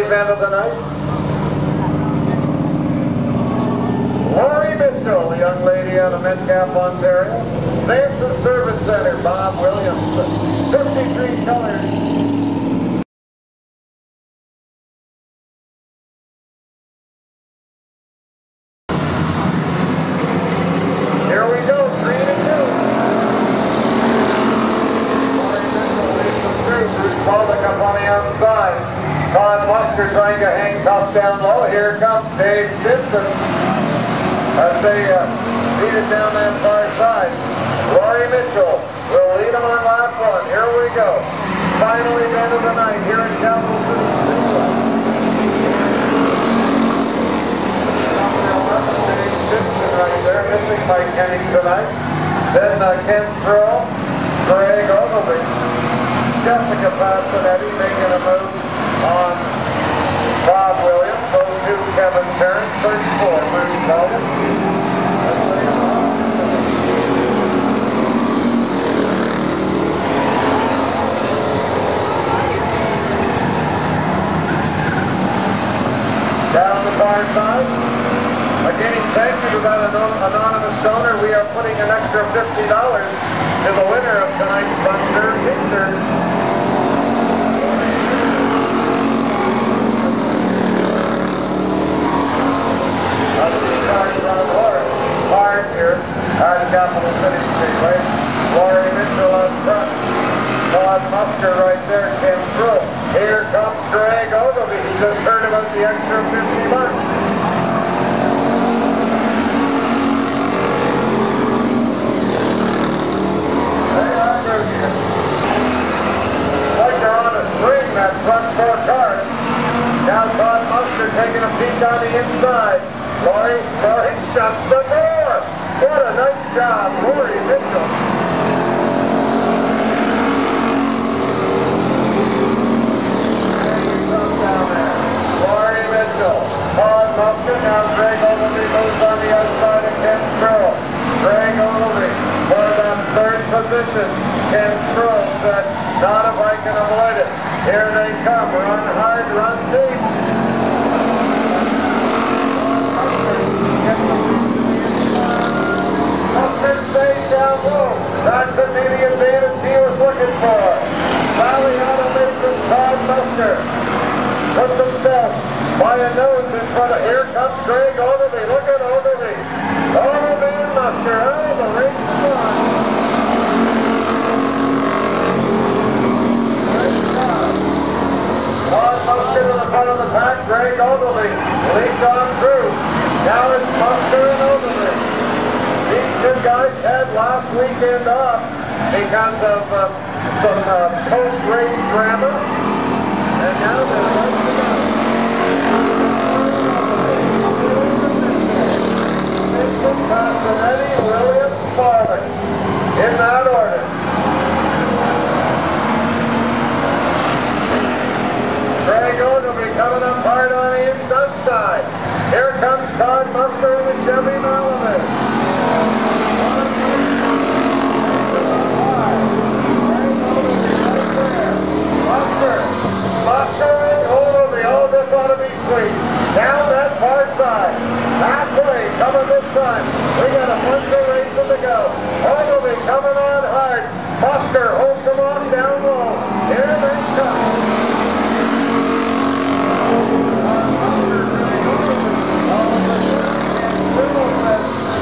event of the night. Lori Mitchell, the young lady out of Metcalfe, Ontario. Samson Service Center, Bob Williams. 53 colors. Here we go, three to two. Lori Mitchell leads them through. Bruce Pollock up on the outside. Musker trying to hang tough down low. Here comes Dave Simpson. As they uh, lead it down that far side. Lori Mitchell will lead them on lap one. Here we go. Final event of the night here in Simpson right there, missing by Kenny tonight. Then uh, Ken Thrill, Greg Ogilvy, Jessica Passinetti making a move on Bob Williams, those two Kevin Terrence, 34, Bruce Belden. Down the far side. Again, thank you to that anonymous donor. We are putting an extra $50 to the winner of tonight's Buster Picture. That's the car in front of Lawrence. Hard here at Capital City Speedway. Lori Mitchell up front. Todd Musker right there came through. Here comes Ogilvy. He just heard about the extra 50 bucks. That front four taking a peek on the inside. Lori, Lori shuts the door. What a nice job, Lori Mitchell. Lori Mitchell, Todd Musker, now Greg Ogilvy moves on the outside of Ken Stroll. Greg Ogilvy for that third position. Ken Stroll said, not if I can avoid it. Here they come, run hard, run deep. Musker stays down low. That's the looking for. Valley puts himself by a nose in front of, here comes Greg Ogilvy, look at Ogilvy. Ogilvy and Musker, oh, the race is on. Great job. Todd Musker to the front of the pack, Greg Ogilvy leads on through. Now it's Musker and Ogilvy. These two guys had last weekend off because of uh, some uh, post-race drama. And now they're ready to go. Mason, Passinetti, Williams, Farley. In that order. Greg Ogilvy coming up hard on the inside side. Here comes Todd Musker and Chevy oh, sweet. Down that far side. Halfway, coming this time. We got a bunch of races to go. Ogilvy coming on hard. Musker holds them off down low. Here they come.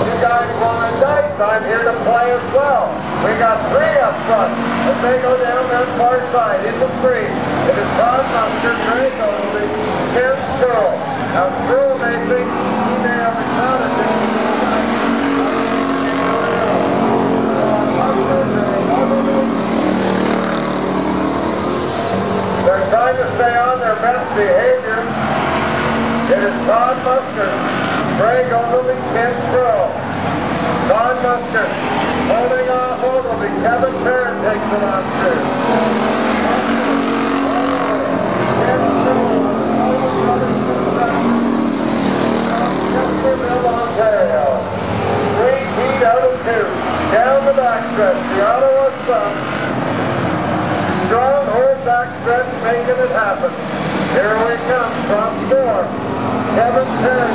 You guys want to dice? I'm here to play as well. We got three up front. As they go down that far side into three. It is Todd Greg Ogilvy, Ken Stroll. Now Stroll may think he may have recounted this. They're trying to stay on their best behavior. It is Todd Musker, Greg Ogilvy, Ken Stroll. Todd Musker holding off Ogilvy. Kevin Barron takes it on. Down the backstretch, the Ottawa Sun. Strong horse backstretch making it happen. Here we come, top four. Kevin Perry.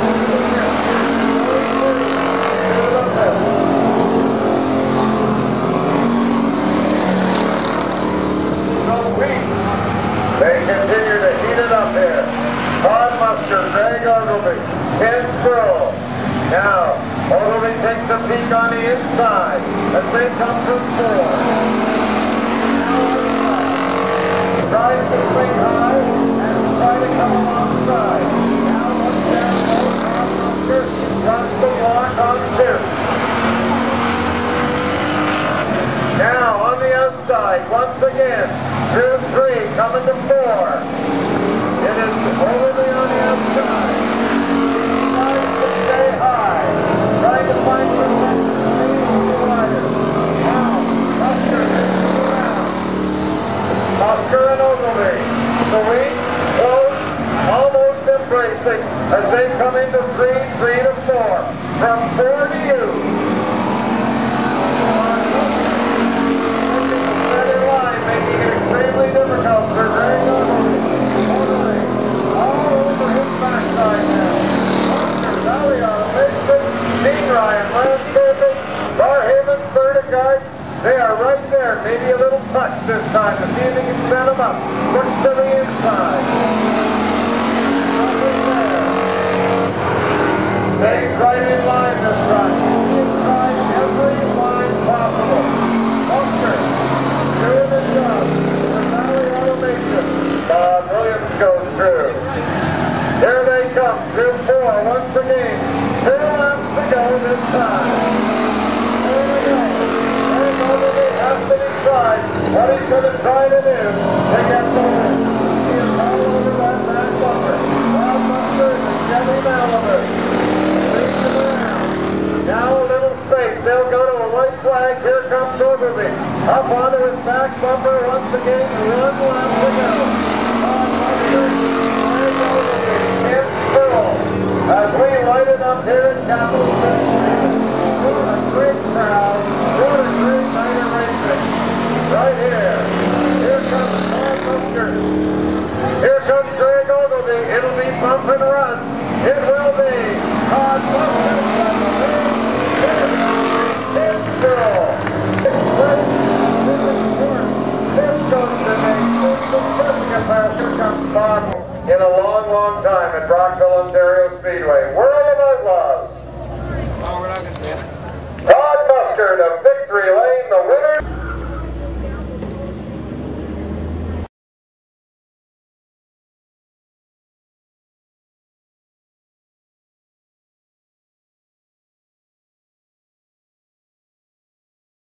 So weak. They continue to heat it up here. Todd Musker, Greg Ogilvy, Ken Sproul. Now, Ogilvy takes a peek on the inside as they come from four. Tries to swing high and try to come alongside. Now looks down low, Todd Musker runs the walk on two. Now on the outside, once again, through three, coming to four. It is overly on the outside. He tries to stay high, trying to find protection wider. Now, Buster hits the ground. Buster and Ogilvy, sweet, close, almost embracing as they come into three, three to four. To you. Center line, making it extremely difficult for all over his backside now. They are right there. Maybe a little touch this time to see if he can set them up. Looks to the inside. Stays right in line this time. Inside every line possible. Buster, doing the job. The Valley Automation. Bob Williams goes through. Here they come, through four once again. Two laps to go this time. Here we go. Greg Ogilvy has to decide what he's going to try to do to get the win. He is all over that back bumper. Bob Buster and Chevy Malibu. Racing around. Now a little space. They'll go to a white flag. Here comes Ogilvy. Up onto his back bumper once again. One lap to go. Ken Sproul. As we light it up here at Capital City. What a great crowd. What a great night of racing. Right here. Here comes Bob Buster. Here comes Greg Ogilvy. It'll be bump and run. It will be. Todd Buster. Ken Sproul. This goes to make significant pass. Here comes In a long, long time at Brockville, Ontario Speedway. World of Outlaws. Todd Buster to victory lane, the winner.